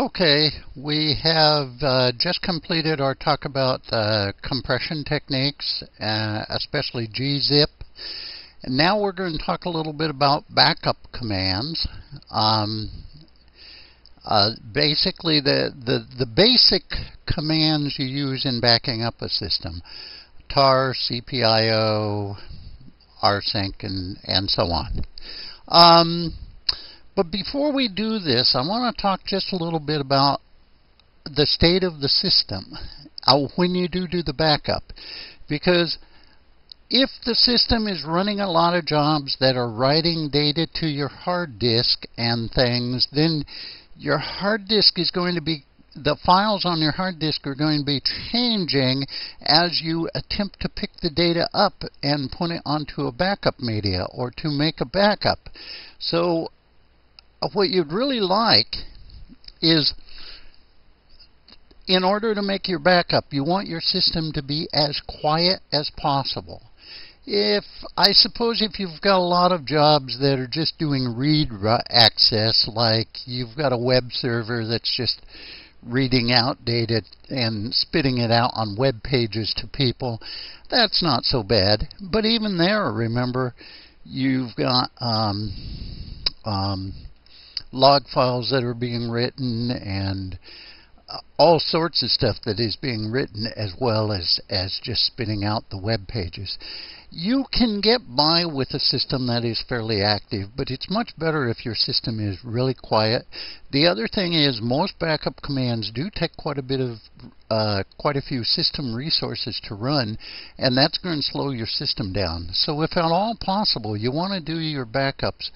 Okay, we have uh, just completed our talk about uh, compression techniques, uh, especially gzip. And now we're going to talk a little bit about backup commands. Um, uh, basically, the, the, the basic commands you use in backing up a system. tar, cpio, rsync, and, and so on. Um, but before we do this, I want to talk just a little bit about the state of the system when you do do the backup. Because if the system is running a lot of jobs that are writing data to your hard disk and things, then your hard disk is going to be the files on your hard disk are going to be changing as you attempt to pick the data up and put it onto a backup media or to make a backup. So what you'd really like is in order to make your backup, you want your system to be as quiet as possible. If I suppose if you've got a lot of jobs that are just doing read access, like you've got a web server that's just reading out data and spitting it out on web pages to people, that's not so bad. But even there, remember, you've got um, um, log files that are being written and uh, all sorts of stuff that is being written as well as, as just spitting out the web pages. You can get by with a system that is fairly active, but it's much better if your system is really quiet. The other thing is most backup commands do take quite a bit of uh, quite a few system resources to run, and that's going to slow your system down. So if at all possible, you want to do your backups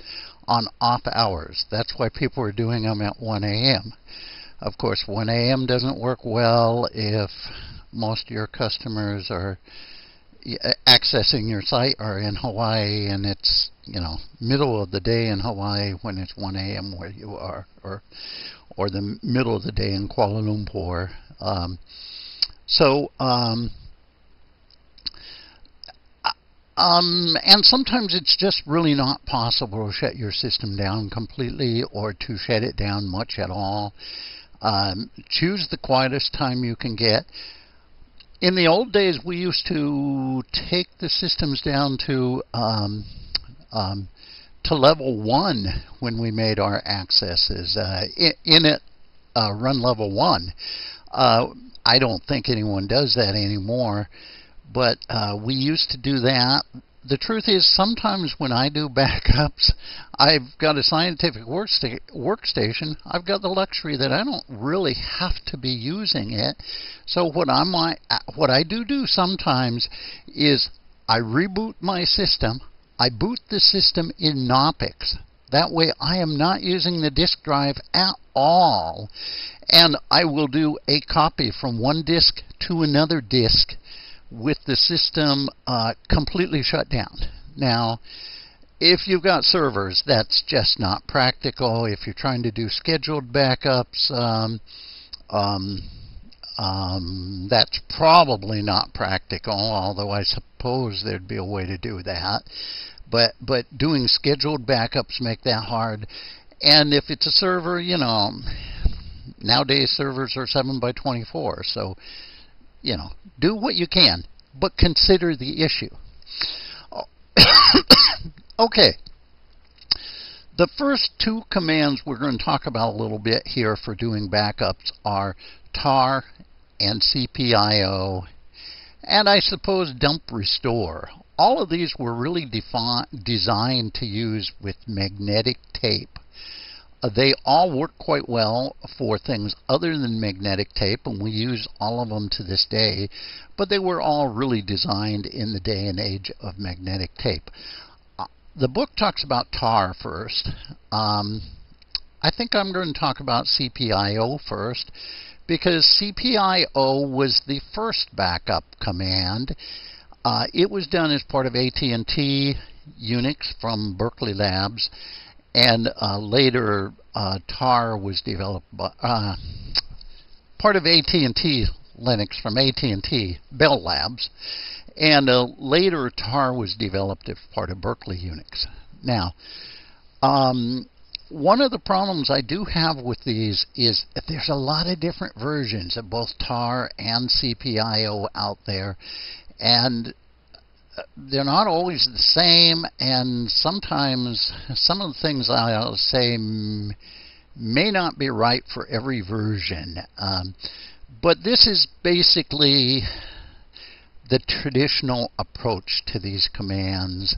on off hours. That's why people are doing them at 1 a.m. Of course, 1 a.m. doesn't work well if most of your customers are accessing your site are in Hawaii and it's you know middle of the day in Hawaii when it's 1 a.m. where you are, or or the middle of the day in Kuala Lumpur. Um, so um, um, and sometimes it's just really not possible to shut your system down completely or to shut it down much at all. Um, choose the quietest time you can get. In the old days, we used to take the systems down to um, um to level one when we made our accesses. Uh, in, in, it, uh, run level one. Uh, I don't think anyone does that anymore. But uh, we used to do that. The truth is, sometimes when I do backups, I've got a scientific worksta- workstation. I've got the luxury that I don't really have to be using it. So what I might, what I do do sometimes is I reboot my system. I boot the system in Knoppix. That way I am not using the disk drive at all. And I will do a copy from one disk to another disk with the system uh, completely shut down. Now, if you've got servers, that's just not practical. If you're trying to do scheduled backups, um, um, um, that's probably not practical, although I suppose there'd be a way to do that. But but doing scheduled backups make that hard. And if it's a server, you know, nowadays servers are 7 by 24, so you know, do what you can, but consider the issue. okay. The first two commands we're going to talk about a little bit here for doing backups are tar and CPIO, and I suppose dump restore. All of these were really designed to use with magnetic tape. Uh, they all work quite well for things other than magnetic tape, and we use all of them to this day, but they were all really designed in the day and age of magnetic tape. Uh, the book talks about tar first. Um, I think I'm going to talk about CPIO first because CPIO was the first backup command. Uh, it was done as part of AT&T Unix from Berkeley Labs and uh, later uh, tar was developed by uh, part of AT&T Linux from AT&T Bell Labs, and uh, later tar was developed as part of Berkeley Unix. Now, um, one of the problems I do have with these is there's a lot of different versions of both tar and CPIO out there, and they're not always the same, and sometimes some of the things I'll say may not be right for every version. Um, but this is basically the traditional approach to these commands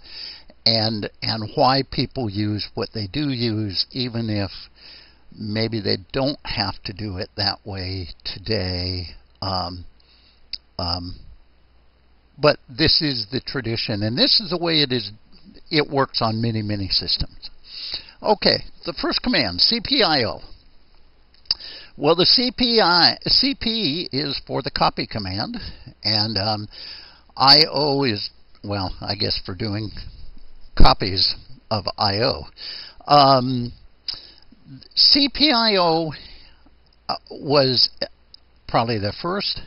and and why people use what they do use even if maybe they don't have to do it that way today um, um, but this is the tradition and this is the way it is it works on many many systems okay the first command cpio well, the CPI, CP is for the copy command, and um, IO is, well, I guess for doing copies of IO. Um, CPIO uh, was probably the first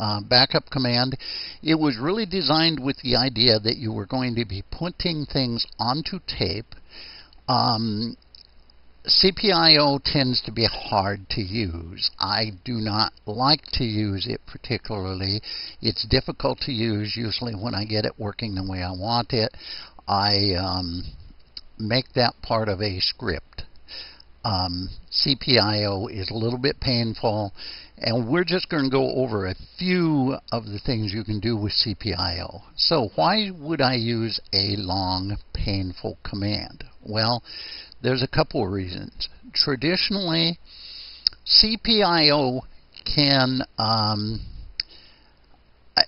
uh, backup command. It was really designed with the idea that you were going to be putting things onto tape um, CPIO tends to be hard to use. I do not like to use it particularly. It's difficult to use usually when I get it working the way I want it. I um, make that part of a script. Um, CPIO is a little bit painful, and we're just going to go over a few of the things you can do with CPIO. So, why would I use a long, painful command? Well, there's a couple of reasons. Traditionally, CPIO can um,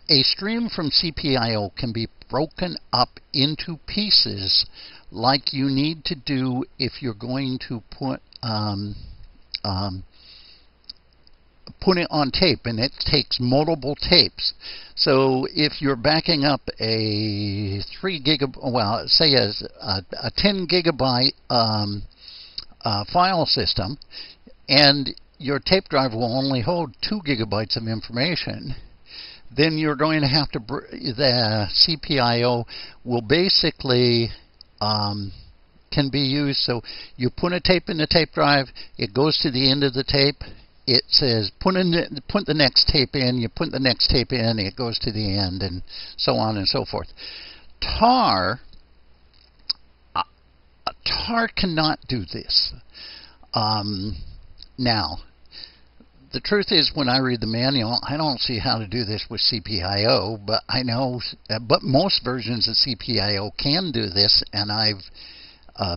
a stream from CPIO can be broken up into pieces like you need to do if you're going to put um, um, put it on tape, and it takes multiple tapes. So if you're backing up a three gigabyte, well, say a, a, a 10 gigabyte um, uh, file system, and your tape drive will only hold two gigabytes of information, then you're going to have to the CPIO will basically um, can be used. So you put a tape in the tape drive, it goes to the end of the tape, it says put in the, put the next tape in, you put the next tape in, it goes to the end, and so on and so forth. Tar uh, Tar cannot do this. Um, now, the truth is, when I read the manual, I don't see how to do this with CPIO, but I know, but most versions of CPIO can do this, and I've uh,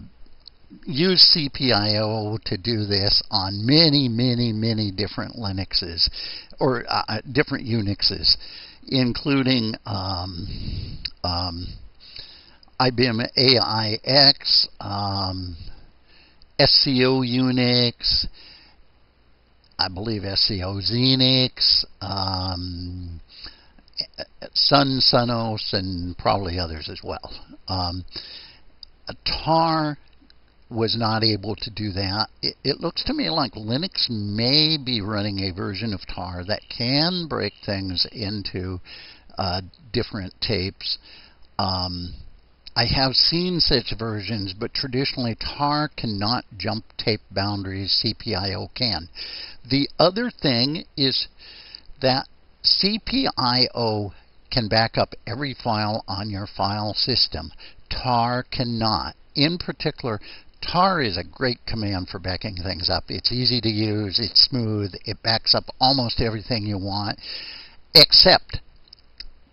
use CPIO to do this on many, many, many different Linuxes or uh, uh different Unixes, including um, um, IBM AIX, um, SCO Unix, I believe SCO Xenix, um, Sun SunOS, and probably others as well. Um, tar was not able to do that. It, it, looks to me like Linux may be running a version of tar that can break things into uh, different tapes. Um, I have seen such versions, but traditionally tar cannot jump tape boundaries, CPIO can. The other thing is that CPIO can back up every file on your file system. Tar cannot. In particular, tar is a great command for backing things up. It's easy to use, it's smooth, it backs up almost everything you want, except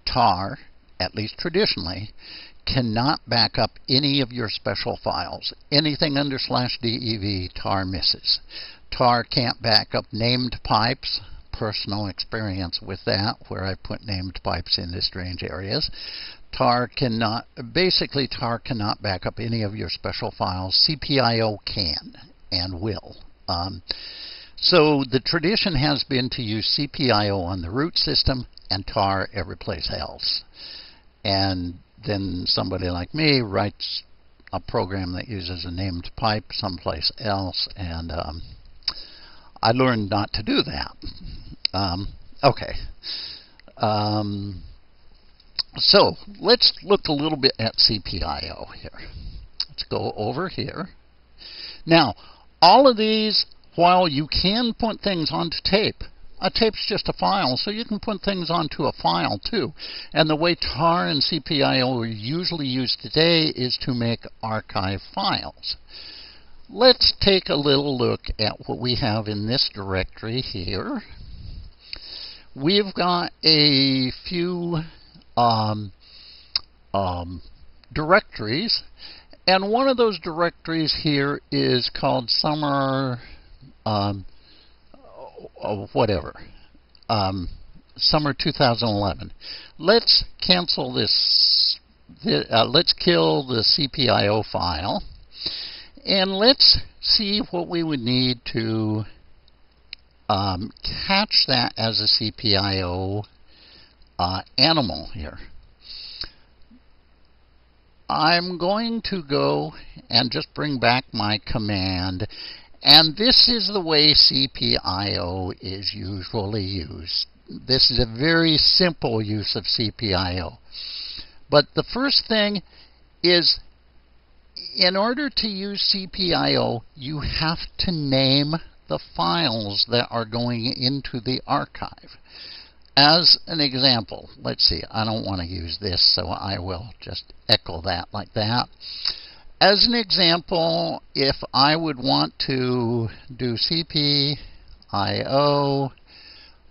tar, at least traditionally, cannot back up any of your special files. Anything under slash DEV, tar misses. tar can't back up named pipes, personal experience with that, where I put named pipes into strange areas. tar cannot, basically tar cannot back up any of your special files. CPIO can and will. Um, so the tradition has been to use CPIO on the root system and tar every place else. And then somebody like me writes a program that uses a named pipe someplace else, and um, I learned not to do that. Um, okay. Um, so let's look a little bit at CPIO here. Let's go over here Now, all of these, while you can put things onto tape, a tape's just a file, so you can put things onto a file too. And the way TAR and CPIO are usually used today is to make archive files. Let's take a little look at what we have in this directory here. We've got a few um, um, directories, and one of those directories here is called summer um, uh, whatever. Um, summer 2011. Let's cancel this. Uh, let's kill the CPIO file. And let's see what we would need to um, catch that as a CPIO uh, animal here. I'm going to go and just bring back my command and this is the way CPIO is usually used. This is a very simple use of CPIO. But the first thing is in order to use CPIO, you have to name the files that are going into the archive. As an example, let's see, I don't want to use this, so I will just echo that like that. As an example, if I would want to do CPIO,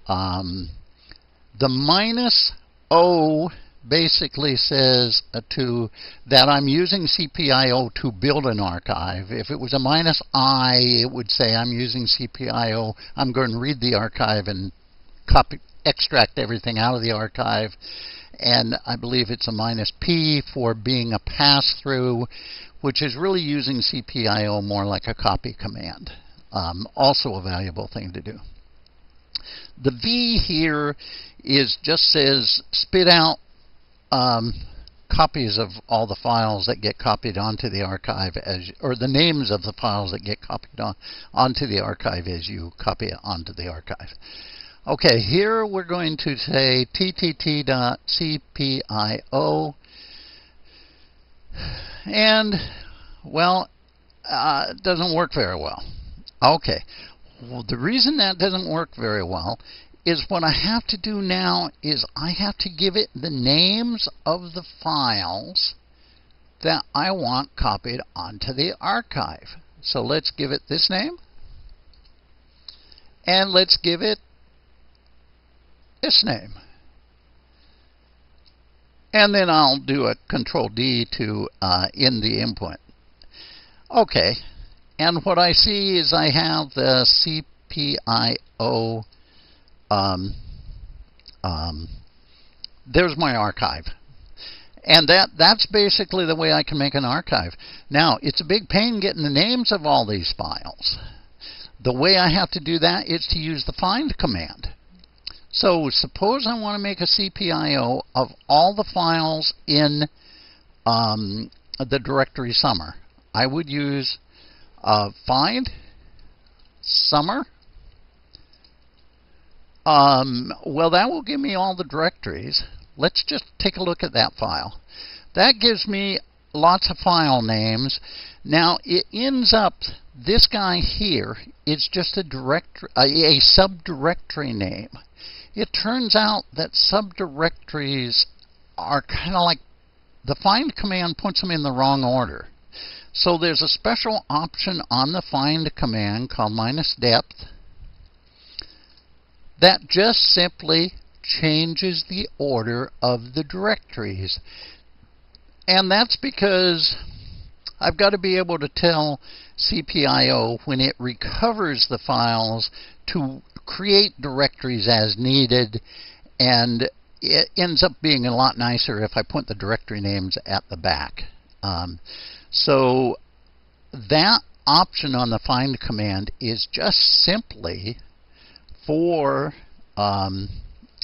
um, the minus O basically says uh, to that I'm using CPIO to build an archive. If it was a minus I, it would say I'm using CPIO. I'm going to read the archive and copy, extract everything out of the archive. And I believe it's a minus P for being a pass-through, which is really using CPIO more like a copy command. Um, also a valuable thing to do. The V here is just says spit out um, copies of all the files that get copied onto the archive as or the names of the files that get copied on onto the archive as you copy it onto the archive. Okay, here we're going to say ttt.cpio and well, uh, it doesn't work very well. Okay, well, the reason that doesn't work very well is what I have to do now is I have to give it the names of the files that I want copied onto the archive. So let's give it this name. And let's give it this name. And then I'll do a control D to uh, end the input. Okay, and what I see is I have the CPIO. Um, um, there's my archive. And that, that's basically the way I can make an archive. Now, it's a big pain getting the names of all these files. The way I have to do that is to use the find command. So suppose I want to make a CPIO of all the files in um, the directory summer. I would use uh, find summer. Um, well, that will give me all the directories. Let's just take a look at that file. That gives me lots of file names. Now, it ends up, this guy here is just a, directory, a, a subdirectory name. It turns out that subdirectories are kind of like the find command puts them in the wrong order. So there's a special option on the find command called minus depth that just simply changes the order of the directories. And that's because I've got to be able to tell CPIO when it recovers the files to create directories as needed and it ends up being a lot nicer if I put the directory names at the back. Um, so that option on the find command is just simply for um,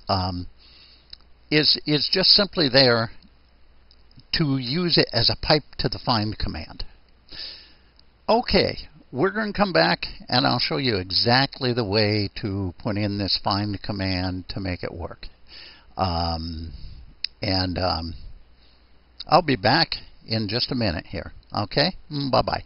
um, is is just simply there to use it as a pipe to the find command. Okay, we're going to come back and I'll show you exactly the way to put in this find command to make it work. Um, and um, I'll be back in just a minute here. Okay? Mm, bye-bye.